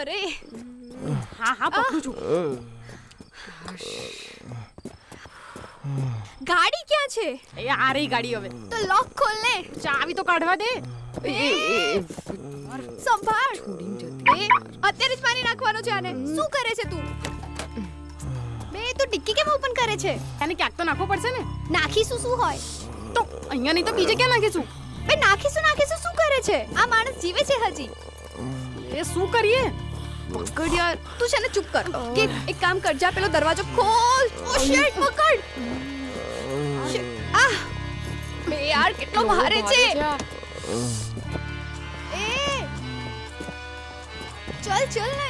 અરે. હા હા પકડું છું. ગાડી ક્યાં છે? એ આ રહી ગાડી હવે. તો લોક ખોલ ને. ચાવી તો કાઢવા દે. સંભાળ. એ અત્યારે જ મારી નાખવાનો છે આને. શું કરે છે તું? બે તો ડિક્કી કેમ ઓપન કરે છે? એને ક્યાંક તો નાખવો પડશે ને. નાખીશું શું હોય? તો અહીંયા નહીં તો બીજે ક્યાં નાખીશું? બે નાખીશું નાખીશું શું કરે છે? આ માણસ જીવે છે હજી. એ શું કરીએ? પકડ યાર. તું છે ને ચૂપ કર. કે એક કામ કર જા પેલો દરવાજો ખોલ. ઓ શિટ પકડ. આ બે યાર કેટલો ભારે છે. એ. ચલ ચલ ને.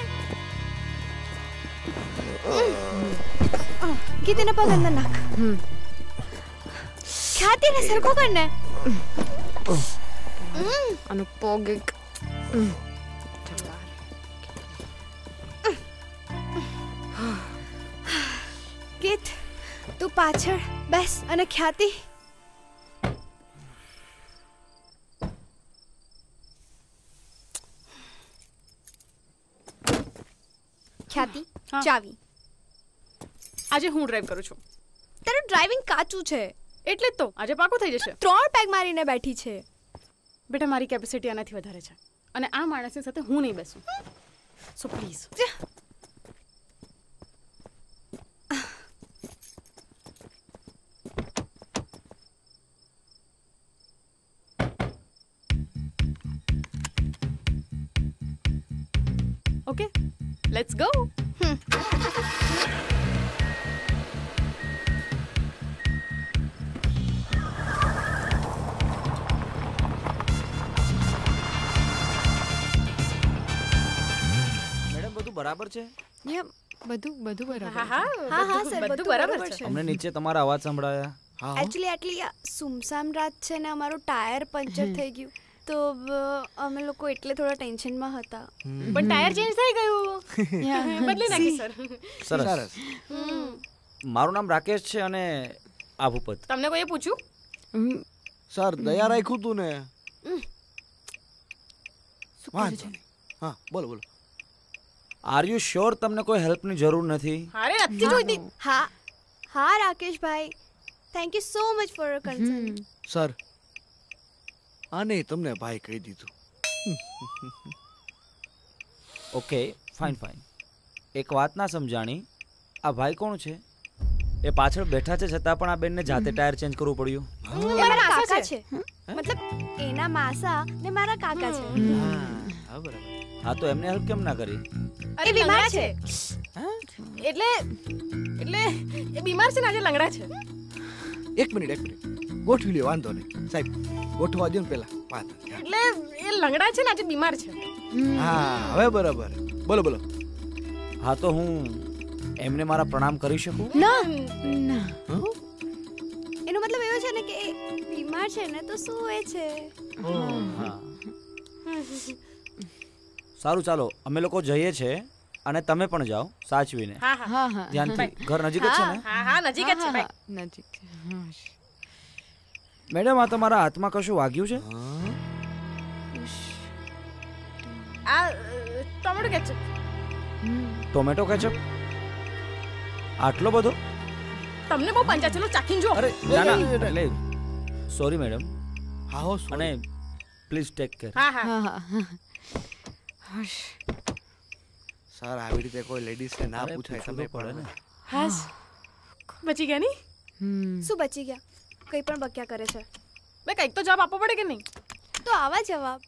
ગીત તેના પગ અંદર નાખ ખ્યાતિ ને સરખો કર ને. આનો પગ એક. ગીત. તું પાછળ બેસ અને ખ્યાતિ. ખ્યાતિ ચાવી. આજે હું ડ્રાઈવ કરું છું. તારું ડ્રાઇવિંગ કાચું છે. એટલે તો આજે પાકું થઈ જશે. ત્રણ પેગ મારીને બેઠી છે. બેટા મારી કેપેસિટી આનાથી વધારે છે. અને આ માણસની સાથે હું નહીં બેસું. So please okay let's go madam બધું બરાબર છે? બધું બધું બરાબર હા હા હા હા સર બધું બરાબર છે. અમને નીચે તમારા અવાજ સંભળાયા. હા એકચ્યુઅલી આટલી સુમસામ રાત છે ને અમારું ટાયર પંચર થઈ ગયું. તો અમે લોકો એટલે થોડા ટેન્શનમાં હતા. પણ ટાયર ચેન્જ થઈ ગયું. બદલી નાખી સર. સરસ. મારું નામ રાકેશ છે અને આ ભૂપત. તમને કોઈએ પૂછ્યું? સર દયા રાખ્યું તું ને? હા બોલો બોલો. આર યુ શ્યોર તમને કોઈ હેલ્પની જરૂર નથી? અરે નથી જોઈતી? હા. હા રાકેશભાઈ. Thank you so much for your concern sir આને તમને ભાઈ કહી દીધું. ઓકે ફાઇન ફાઇન એક વાત ના સમજાણી. આ ભાઈ કોણ છે? એ પાછળ બેઠા છે છતાં પણ આ બેનને જાતે ટાયર ચેન્જ કરવું પડ્યું. મારા કાકા છે. મતલબ એના માસા ને મારા કાકા છે. હા બરાબર. હા તો એમને હેલ્પ કેમ ના કરી? અરે એ બીમાર છે. એટલે એટલે એ બીમાર છે ને આજે લંગડા છે. એક મિનિટ એક મિનિટ. ગોઠવી લ્યો વાંધો નહીં. સાહેબ ગોઠવા દો ને પેલા વાત એટલે એ લંગડા છે ને આજે બીમાર છે. હા હવે બરાબર. બોલો બોલો. હા તો હું એમને મારા પ્રણામ કરી શકું? ના. ના. એનો મતલબ એવો છે ને કે બીમાર છે ને તો શું એ છે? સારું ચાલો. અમે લોકો જઈએ છે અને તમે પણ જાઓ સાચવીને. હા હા. હા હા. ધ્યાનથી. ઘર નજીક જ છે ને? હા હા નજીક જ છે ભાઈ નજીક છે. મેડમ આ તમારા હાથમાં કશું વાગ્યું છે? આ ટોમેટો કેચઅપ. Tomato ketchup? આટલો બધો? તમને બહુ પંચા લો ચાખીને જો અરે ના ના એટલે સોરી મેડમ. હા હો અને પ્લીઝ ટેક કેર. હા હા. હા હા. સર આવી રીતે કોઈ લેડીઝને ના પૂછાય તમે પડે ને. હા. બચી ગયા નહીં હમ. શું બચી ગયા? કંઈ પણ બક્યા કરે છે. બે કંઈક તો જવાબ આપવો પડે કે નહીં? તો આવા જવાબ.